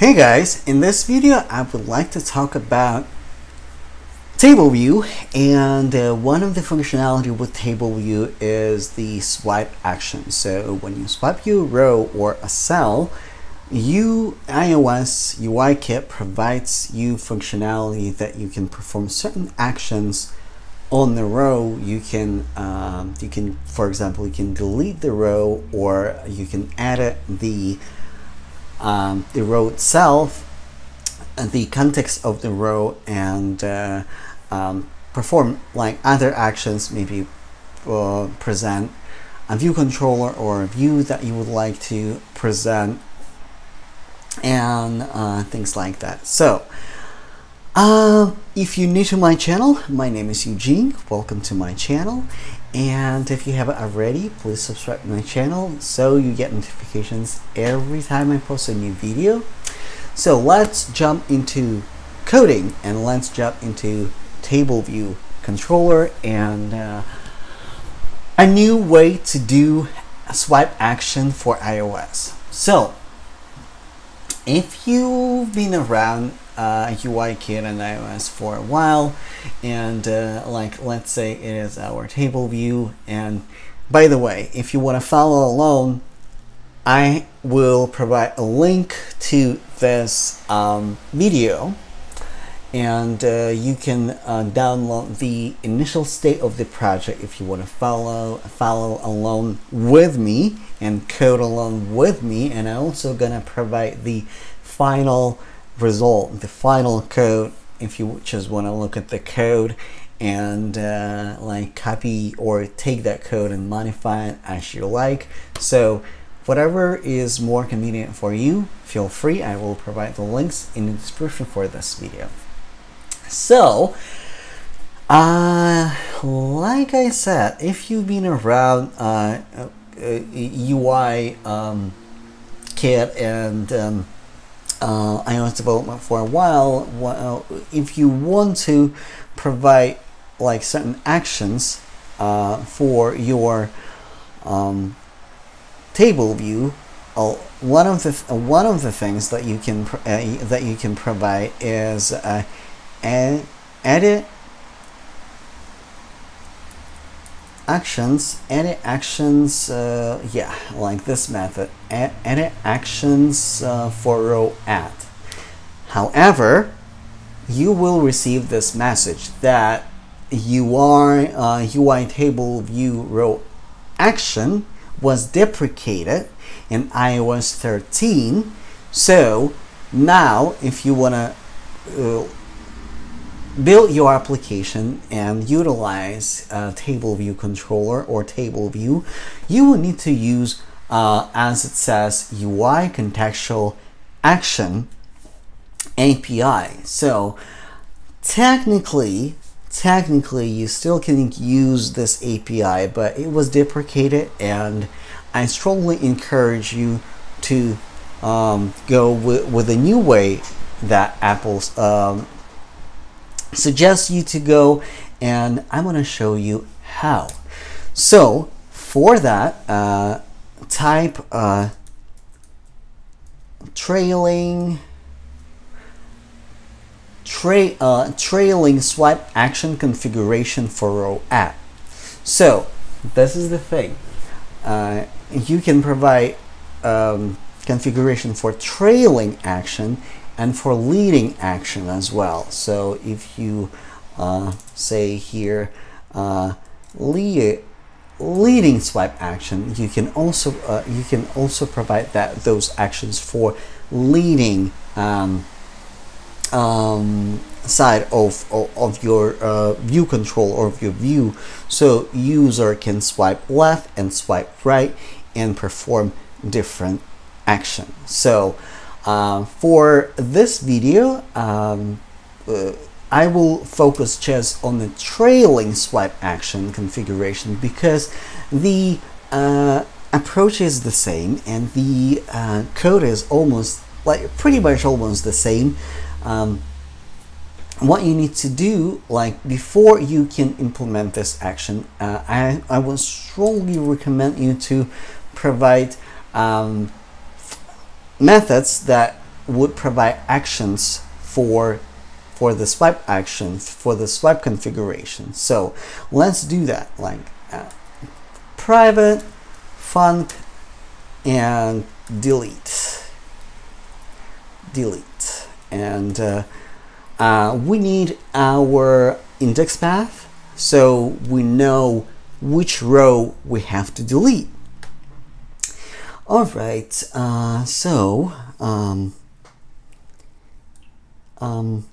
Hey guys, in this video I would like to talk about table view and uh, one of the functionality with table view is the swipe action. So when you swipe your row or a cell, you iOS UI kit provides you functionality that you can perform certain actions on the row you can um, you can for example you can delete the row or you can edit the um, the row itself, the context of the row, and uh, um, perform like other actions, maybe uh, present a view controller or a view that you would like to present, and uh, things like that. So, uh, if you're new to my channel, my name is Eugene. Welcome to my channel. And if you haven't already, please subscribe to my channel so you get notifications every time I post a new video. So let's jump into coding and let's jump into table view controller and uh, a new way to do swipe action for iOS. So if you've been around uh, UI kit and iOS for a while? And uh, like let's say it is our table view and by the way if you want to follow along I will provide a link to this um, video and uh, you can uh, download the initial state of the project if you want to follow follow along with me and code along with me and I'm also gonna provide the final result the final code if you just want to look at the code and uh, like copy or take that code and modify it as you like. So whatever is more convenient for you feel free. I will provide the links in the description for this video. So, uh, like I said, if you've been around uh, uh, UI um, kit and um, uh, iOS development for a while, well, if you want to provide like certain actions uh, for your um, table view, uh, one of the one of the things that you can uh, that you can provide is uh, edit actions any actions uh, yeah like this method any actions uh, for row add however you will receive this message that you are uh, UI table view row action was deprecated in iOS 13 so now if you want to uh, build your application and utilize a table view controller or table view, you will need to use, uh, as it says, UI contextual action API. So technically, technically you still can use this API, but it was deprecated and I strongly encourage you to um, go with, with a new way that Apple's um, suggest you to go and I'm going to show you how. So for that, uh, type uh, trailing tra uh, trailing swipe action configuration for row app. So this is the thing. Uh, you can provide um, configuration for trailing action and for leading action as well. So if you uh, say here uh, lead, leading swipe action, you can also uh, you can also provide that those actions for leading um, um, side of, of, of your uh, view control or of your view. So user can swipe left and swipe right and perform different action. So uh, for this video, um, uh, I will focus just on the trailing swipe action configuration because the uh, approach is the same and the uh, code is almost like pretty much almost the same. Um, what you need to do like before you can implement this action uh, I, I would strongly recommend you to provide um, methods that would provide actions for for the swipe actions for the swipe configuration. So let's do that like uh, private func and delete. Delete. And uh, uh, we need our index path so we know which row we have to delete all right uh, so um, um,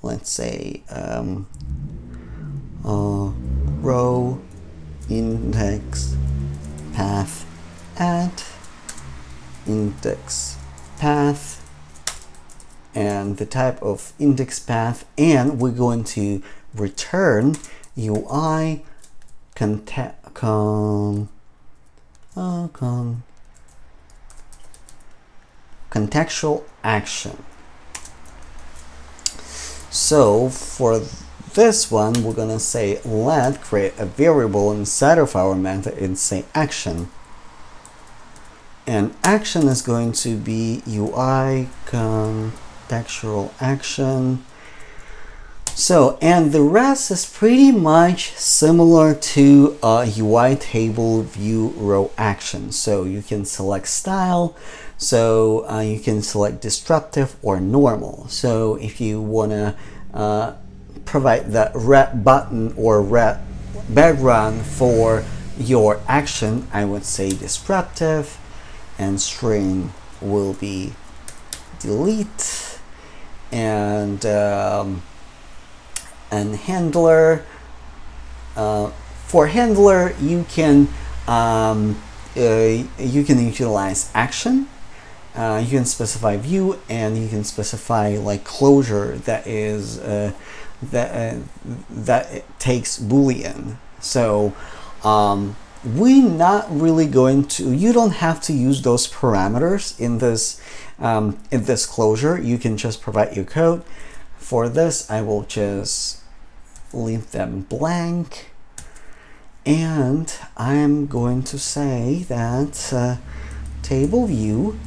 let's say um, uh, row index path add index path and the type of index path and we're going to return UI contact con, uh, con contextual action so for this one, we're gonna say let create a variable inside of our method and say action. And action is going to be UI contextual action. So, and the rest is pretty much similar to a UI table view row action. So you can select style, so uh, you can select destructive or normal. So if you want to uh, provide the red button or red background for your action, I would say destructive and string will be delete and um, and handler uh, for handler you can um, uh, you can utilize action uh, you can specify view and you can specify like closure that is uh, that uh, that takes boolean. So um, we're not really going to you don't have to use those parameters in this um, in this closure. You can just provide your code. For this I will just leave them blank. And I'm going to say that uh, table view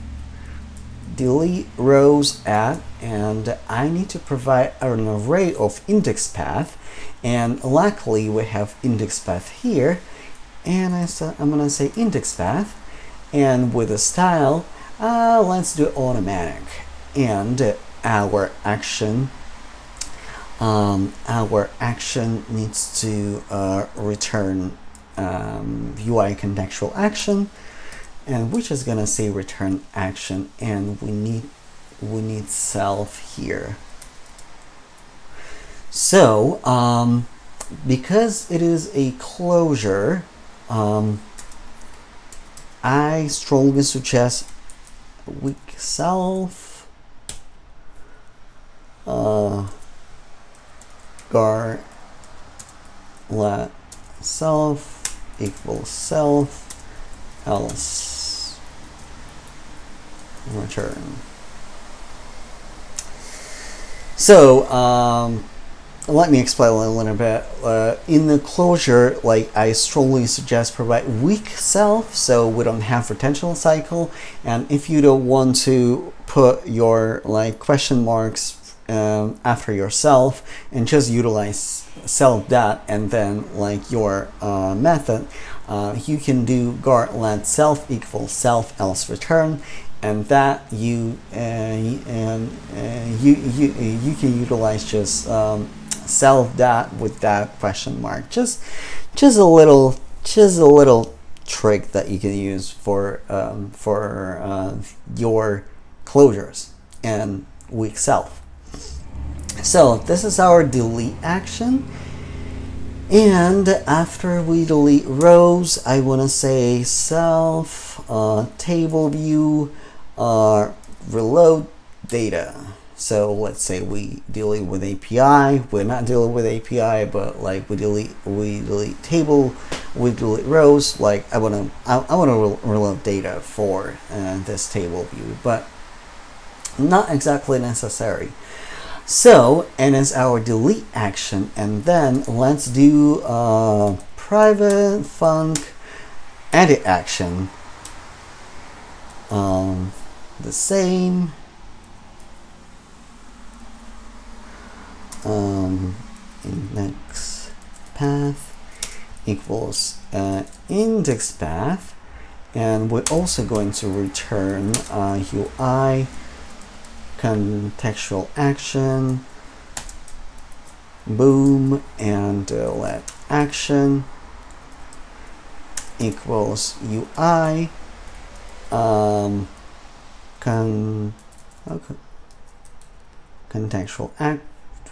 delete rows at and I need to provide an array of index path and luckily we have index path here and I I'm gonna say index path and with a style uh, let's do automatic and our action um, our action needs to uh, return um, UI contextual action and we're just gonna say return action and we need we need self here. So um, because it is a closure um, I strongly suggest weak self uh, guard let self equals self else return. So um, let me explain a little bit. Uh, in the closure, like I strongly suggest provide weak self so we don't have retention cycle. And if you don't want to put your like question marks um, after yourself and just utilize self that and then like your uh, method uh, you can do guard let self equals self else return and that you uh, and uh, you, you you can utilize just um, self that with that question mark just just a little just a little trick that you can use for um, for uh, your closures and weak self so this is our delete action. And after we delete rows, I want to say self uh, table view uh, reload data. So let's say we delete with API. We're not dealing with API, but like we delete we delete table, we delete rows. Like I want to I, I want to re reload data for uh, this table view, but not exactly necessary. So, and as our delete action, and then let's do a private func edit action. Um, the same. Um, index path equals uh, index path. And we're also going to return uh, UI contextual action. Boom and uh, let action equals UI um, con okay. contextual act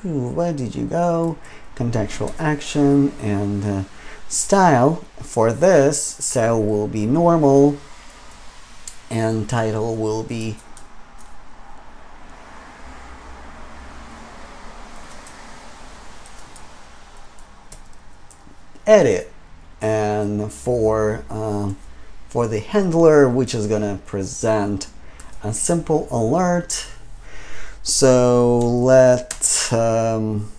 where did you go contextual action and uh, style for this style will be normal and title will be edit and for um, for the handler which is gonna present a simple alert. So let um,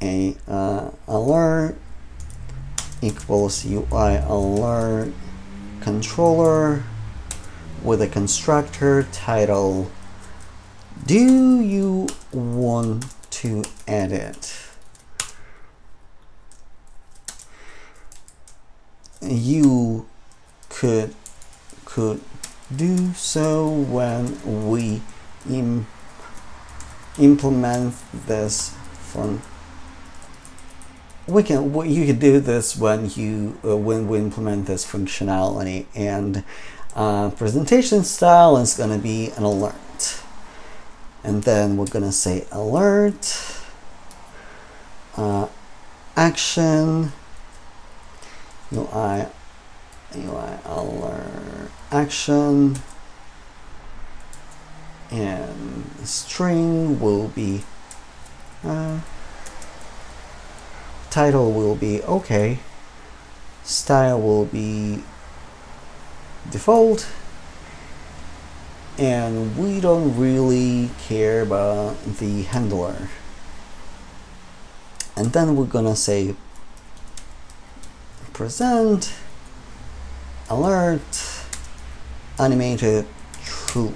a uh, alert equals UI alert controller with a constructor title. Do you want to edit? You could could do so when we Im implement this from we can you can do this when you uh, when we implement this functionality and uh, presentation style is going to be an alert. And then we're going to say alert uh, action UI UI alert action. And string will be uh, title will be okay. Style will be default. And we don't really care about the handler. And then we're gonna say present alert animated true.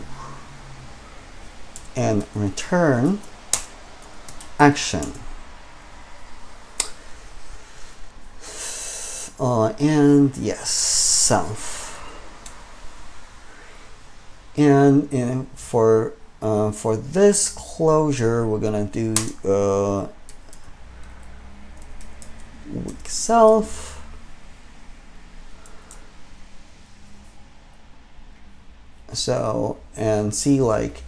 And return action. Uh, and yes self. And, and for uh, for this closure we're gonna do uh, self so and see like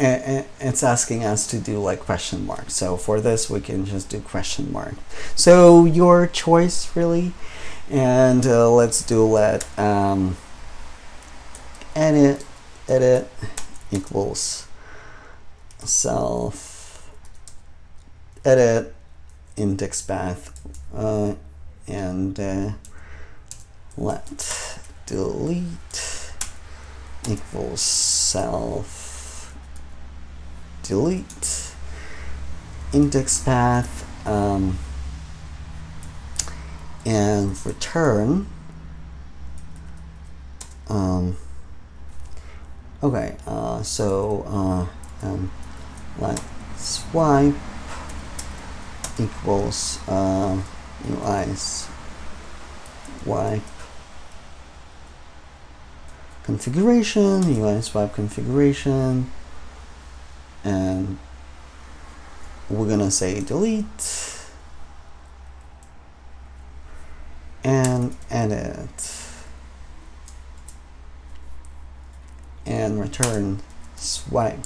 it's asking us to do like question mark so for this we can just do question mark. So your choice really? And uh, let's do let um, edit edit equals self edit index path uh, and uh, let delete equals self delete. Index path um, and return um, okay uh, so uh, um, let swipe equals uh, swipe configuration, UI swipe configuration, and we're gonna say delete and edit and return swipe.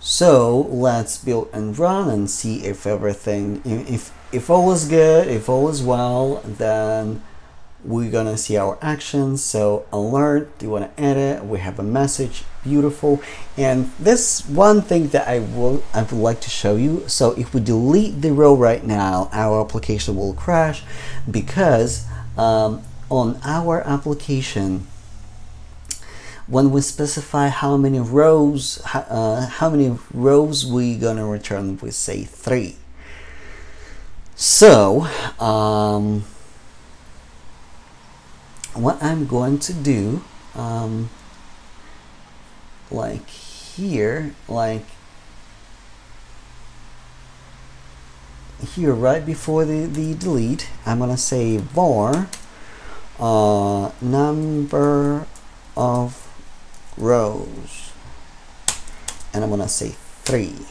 So let's build and run and see if everything, if, if all is good, if all is well, then we're gonna see our actions. So alert do you want to edit? We have a message beautiful. And this one thing that I will I would like to show you so if we delete the row right now our application will crash because um, on our application when we specify how many rows uh, how many rows we gonna return we say three. So um, what I'm going to do um, like here like here right before the, the delete, I'm gonna say var uh, number of rows. And I'm gonna say three.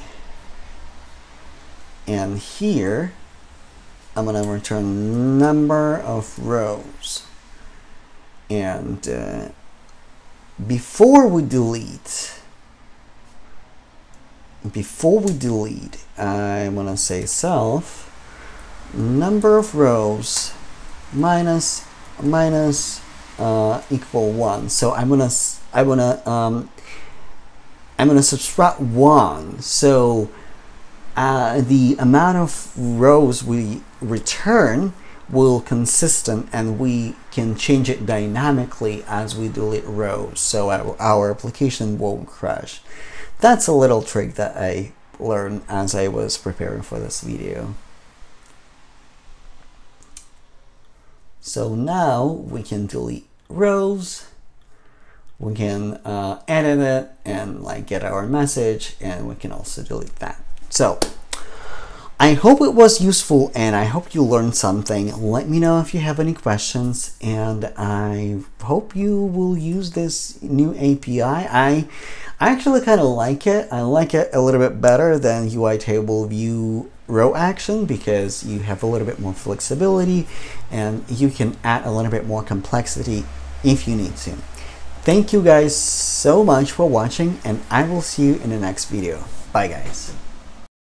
And here I'm gonna return number of rows and uh, before we delete before we delete I'm gonna say self number of rows minus minus uh, equal one. So I'm gonna I'm gonna um, I'm gonna subtract one. So uh, the amount of rows we return will consistent and we can change it dynamically as we delete rows so our, application won't crash. That's a little trick that I learned as I was preparing for this video. So now we can delete rows we can uh, edit it and like get our message and we can also delete that. So I hope it was useful and I hope you learned something. Let me know if you have any questions and I hope you will use this new API. I, I actually kind of like it. I like it a little bit better than UI table view row action because you have a little bit more flexibility and you can add a little bit more complexity if you need to. Thank you guys so much for watching and I will see you in the next video. Bye guys.